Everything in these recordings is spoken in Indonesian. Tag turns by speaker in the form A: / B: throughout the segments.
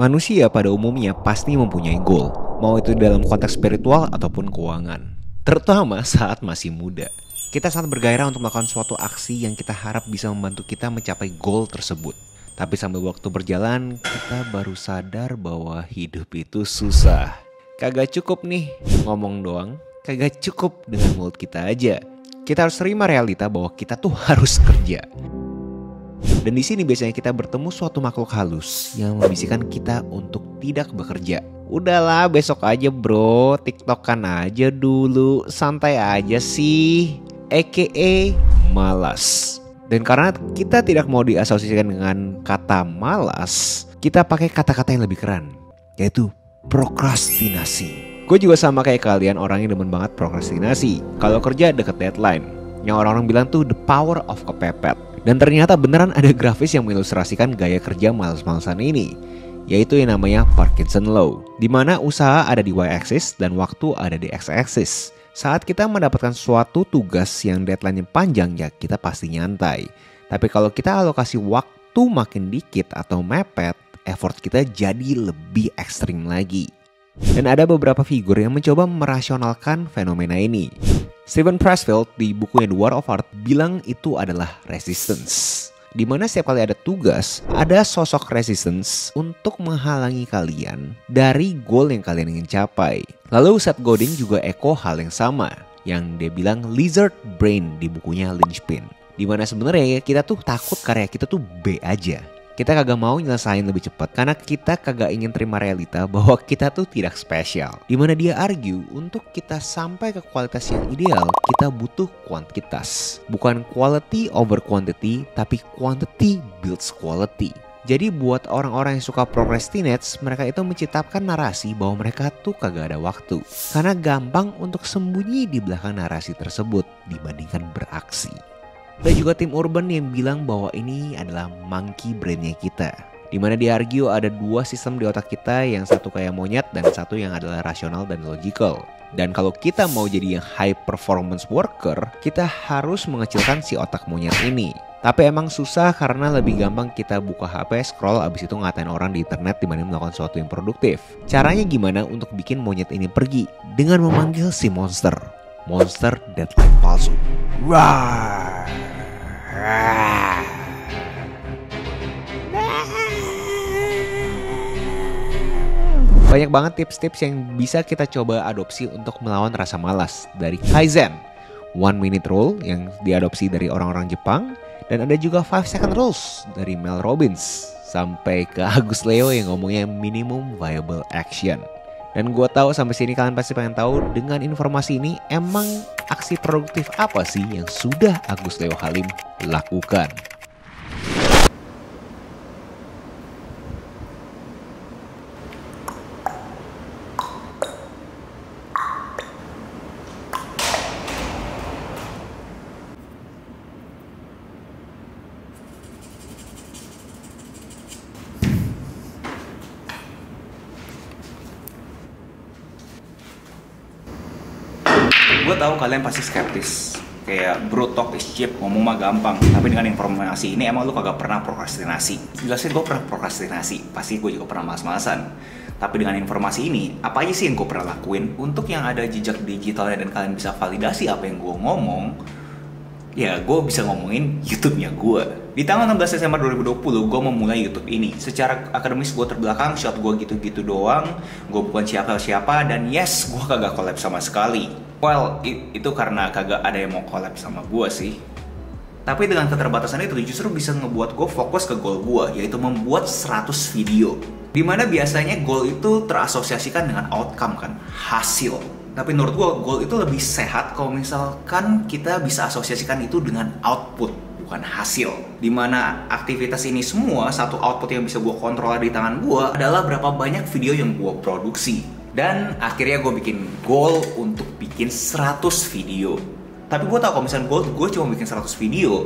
A: Manusia pada umumnya pasti mempunyai goal, mau itu dalam konteks spiritual ataupun keuangan. Terutama saat masih muda. Kita sangat bergairah untuk melakukan suatu aksi yang kita harap bisa membantu kita mencapai goal tersebut. Tapi sambil waktu berjalan, kita baru sadar bahwa hidup itu susah. Kagak cukup nih ngomong doang, kagak cukup dengan mulut kita aja. Kita harus terima realita bahwa kita tuh harus kerja. Dan di sini biasanya kita bertemu suatu makhluk halus yang membisikkan kita untuk tidak bekerja. Udahlah besok aja bro, tiktokan aja dulu, santai aja sih. AKA malas. Dan karena kita tidak mau diasosiasikan dengan kata malas, kita pakai kata-kata yang lebih keren, yaitu prokrastinasi. Gue juga sama kayak kalian orang yang demen banget prokrastinasi. Kalau kerja deket deadline, yang orang-orang bilang tuh the power of kepepet. Dan ternyata beneran ada grafis yang mengilustrasikan gaya kerja males-malesan ini yaitu yang namanya Parkinson Law, di mana usaha ada di y-axis dan waktu ada di x-axis. Saat kita mendapatkan suatu tugas yang deadline-nya panjang ya kita pasti nyantai. Tapi kalau kita alokasi waktu makin dikit atau mepet, effort kita jadi lebih ekstrim lagi. Dan ada beberapa figur yang mencoba merasionalkan fenomena ini. Steven Pressfield di bukunya The War of Art bilang itu adalah resistance. Di mana setiap kali ada tugas, ada sosok resistance untuk menghalangi kalian dari goal yang kalian ingin capai. Lalu Seth Godin juga echo hal yang sama, yang dia bilang lizard brain di bukunya Lynchpin. Di mana sebenarnya kita tuh takut karya kita tuh B aja kita kagak mau nyelesain lebih cepat karena kita kagak ingin terima realita bahwa kita tuh tidak spesial. Di mana dia argue untuk kita sampai ke kualitas yang ideal kita butuh kuantitas. Bukan quality over quantity tapi quantity builds quality. Jadi buat orang-orang yang suka procrastinate, mereka itu menciptakan narasi bahwa mereka tuh kagak ada waktu. Karena gampang untuk sembunyi di belakang narasi tersebut dibandingkan beraksi. Ada juga tim urban yang bilang bahwa ini adalah monkey brainnya kita. Di mana di argue ada dua sistem di otak kita yang satu kayak monyet dan satu yang adalah rasional dan logical. Dan kalau kita mau jadi yang high performance worker, kita harus mengecilkan si otak monyet ini. Tapi emang susah karena lebih gampang kita buka HP, scroll, abis itu ngatain orang di internet dibanding melakukan sesuatu yang produktif. Caranya gimana untuk bikin monyet ini pergi? Dengan memanggil si monster. Monster deadline palsu. Rawr. Banyak banget tips-tips yang bisa kita coba adopsi untuk melawan rasa malas dari Kaizen, One Minute Rule yang diadopsi dari orang-orang Jepang, dan ada juga Five Second Rules dari Mel Robbins, sampai ke Agus Leo yang ngomongnya minimum viable action. Dan gue tahu sampai sini kalian pasti pengen tahu dengan informasi ini emang aksi produktif apa sih yang sudah Agus Leo Halim lakukan.
B: Gue tahu kalian pasti skeptis kayak bro talk is cheap ngomong mah gampang tapi dengan informasi ini emang lu kagak pernah prokrastinasi jelasin gue pernah prokrastinasi pasti gue juga pernah malas-malasan tapi dengan informasi ini apa aja sih yang gue pernah lakuin untuk yang ada jejak digitalnya dan kalian bisa validasi apa yang gue ngomong ya gue bisa ngomongin YouTube-nya gue. Di tanggal 16 Desember 2020 gue memulai YouTube ini. Secara akademis gue terbelakang, shot gue gitu-gitu doang. Gue bukan siapa-siapa dan yes, gue kagak collab sama sekali. Well, itu karena kagak ada yang mau collab sama gue sih. Tapi dengan keterbatasan itu justru bisa ngebuat gue fokus ke goal gue, yaitu membuat 100 video. Di mana biasanya goal itu terasosiasikan dengan outcome kan, hasil tapi menurut gue goal itu lebih sehat kalau misalkan kita bisa asosiasikan itu dengan output bukan hasil di mana aktivitas ini semua satu output yang bisa gue kontrol di tangan gue adalah berapa banyak video yang gue produksi dan akhirnya gue bikin goal untuk bikin 100 video tapi gue tau kalau misalnya goal gue cuma bikin 100 video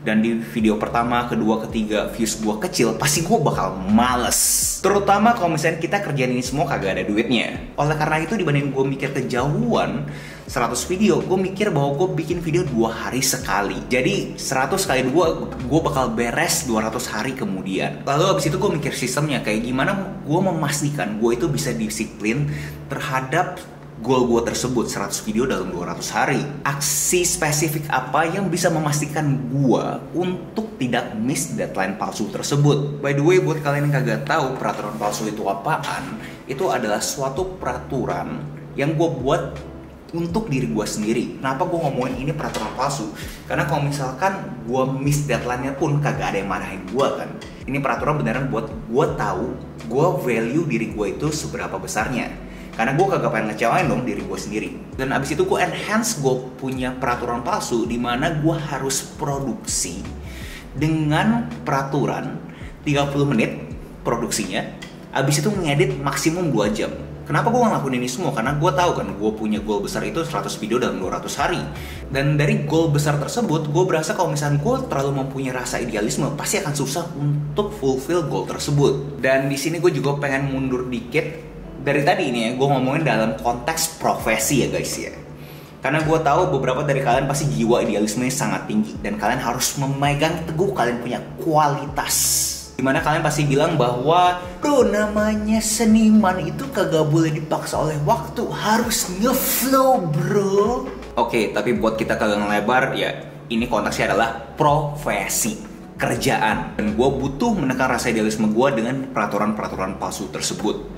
B: dan di video pertama, kedua, ketiga views gue kecil, pasti gue bakal males. Terutama kalau misalnya kita kerjaan ini semua kagak ada duitnya. Oleh karena itu dibanding gue mikir kejauhan, 100 video, gue mikir bahwa gue bikin video dua hari sekali. Jadi 100 kali dua, gue bakal beres 200 hari kemudian. Lalu abis itu gue mikir sistemnya kayak gimana gue memastikan gue itu bisa disiplin terhadap goal gue tersebut 100 video dalam 200 hari. Aksi spesifik apa yang bisa memastikan gue untuk tidak miss deadline palsu tersebut. By the way, buat kalian yang kagak tahu peraturan palsu itu apaan, itu adalah suatu peraturan yang gue buat untuk diri gue sendiri. Kenapa gue ngomongin ini peraturan palsu? Karena kalau misalkan gue miss deadline-nya pun kagak ada yang marahin gue kan. Ini peraturan beneran buat gue tahu gue value diri gue itu seberapa besarnya. Karena gue kagak pengen ngecewain dong diri gue sendiri. Dan abis itu gue enhance gue punya peraturan palsu di mana gue harus produksi dengan peraturan 30 menit produksinya. Abis itu ngedit maksimum 2 jam Kenapa gue ngelakuin ini semua? Karena gue tahu kan gue punya goal besar itu 100 video dalam 200 hari. Dan dari goal besar tersebut, gue berasa kalau misalnya gue terlalu mempunyai rasa idealisme, pasti akan susah untuk fulfill goal tersebut. Dan di sini gue juga pengen mundur dikit dari tadi ini ya, gue ngomongin dalam konteks profesi ya guys ya. Karena gue tahu beberapa dari kalian pasti jiwa idealismenya sangat tinggi dan kalian harus memegang teguh kalian punya kualitas. Di mana kalian pasti bilang bahwa Bro namanya seniman itu kagak boleh dipaksa oleh waktu Harus ngeflow bro. Oke tapi buat kita kagak ngelebar ya Ini konteksnya adalah profesi kerjaan. Dan gue butuh menekan rasa idealisme gue dengan peraturan-peraturan palsu tersebut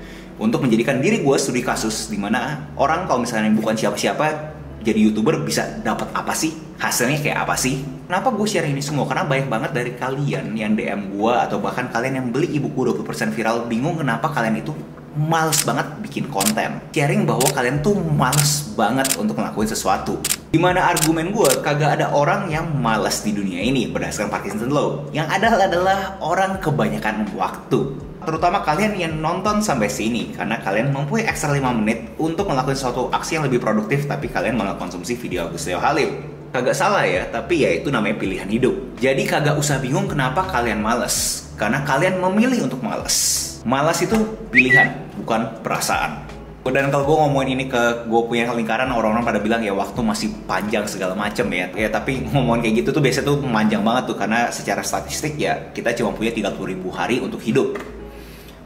B: untuk menjadikan diri gue studi kasus di mana orang kalau misalnya bukan siapa-siapa jadi youtuber bisa dapat apa sih? Hasilnya kayak apa sih? Kenapa gue share ini semua? Karena banyak banget dari kalian yang DM gue atau bahkan kalian yang beli ibuku 20% viral bingung kenapa kalian itu males banget bikin konten. Sharing bahwa kalian tuh males banget untuk ngelakuin sesuatu. Di mana argumen gue kagak ada orang yang males di dunia ini berdasarkan Parkinson Law. Yang ada adalah orang kebanyakan waktu terutama kalian yang nonton sampai sini karena kalian mempunyai ekstra 5 menit untuk melakukan suatu aksi yang lebih produktif tapi kalian malah konsumsi video Agustio Halim kagak salah ya tapi ya itu namanya pilihan hidup. Jadi kagak usah bingung kenapa kalian males karena kalian memilih untuk males. Malas itu pilihan bukan perasaan. Dan kalau gue ngomongin ini ke gue punya lingkaran orang-orang pada bilang ya waktu masih panjang segala macem ya. Ya tapi ngomongin kayak gitu tuh biasanya tuh panjang banget tuh karena secara statistik ya kita cuma punya 30 ribu hari untuk hidup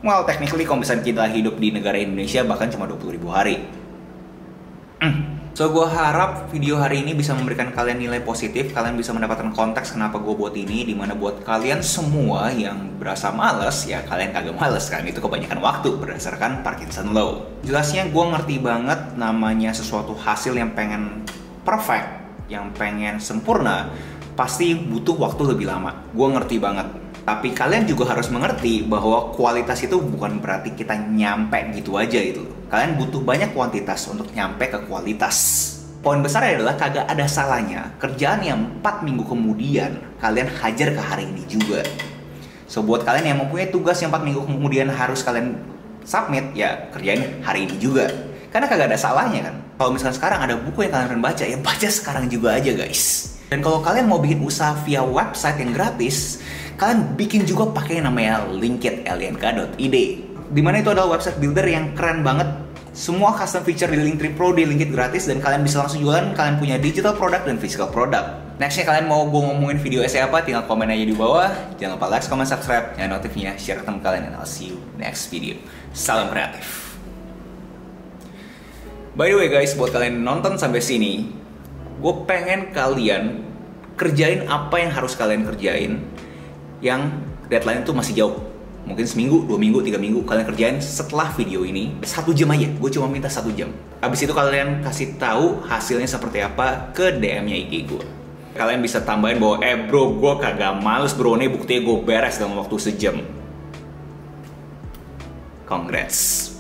B: well technically kalau misalnya kita hidup di negara Indonesia bahkan cuma 20 ribu hari mm. So gue harap video hari ini bisa memberikan kalian nilai positif, kalian bisa mendapatkan konteks kenapa gue buat ini, di mana buat kalian semua yang berasa males, ya kalian kagak males kan, itu kebanyakan waktu berdasarkan Parkinson Law. Jelasnya gue ngerti banget namanya sesuatu hasil yang pengen perfect, yang pengen sempurna, pasti butuh waktu lebih lama. Gue ngerti banget tapi kalian juga harus mengerti bahwa kualitas itu bukan berarti kita nyampe gitu aja itu. Kalian butuh banyak kuantitas untuk nyampe ke kualitas. Poin besar adalah kagak ada salahnya kerjaan yang 4 minggu kemudian kalian hajar ke hari ini juga. So buat kalian yang mempunyai tugas yang 4 minggu kemudian harus kalian submit ya kerjain hari ini juga. Karena kagak ada salahnya kan. Kalau misalnya sekarang ada buku yang kalian baca, ya baca sekarang juga aja guys. Dan kalau kalian mau bikin usaha via website yang gratis, kalian bikin juga pakai namanya linkit lnk.id di mana itu adalah website builder yang keren banget. Semua custom feature di Linktree Pro di Linkit gratis dan kalian bisa langsung jualan. Kalian punya digital product dan physical product. Nextnya kalian mau gue ngomongin video essay apa tinggal komen aja di bawah. Jangan lupa like, comment, subscribe nyalain notifnya, share ke teman kalian and I'll see you next video. Salam kreatif. By the way guys buat kalian nonton sampai sini gue pengen kalian kerjain apa yang harus kalian kerjain yang deadline itu masih jauh. Mungkin seminggu, dua minggu, tiga minggu. Kalian kerjain setelah video ini satu jam aja. Gue cuma minta satu jam. Abis itu kalian kasih tahu hasilnya seperti apa ke DM-nya IG gue kalian bisa tambahin bahwa eh bro gue kagak males bro. Ini buktinya gue beres dalam waktu sejam. Congrats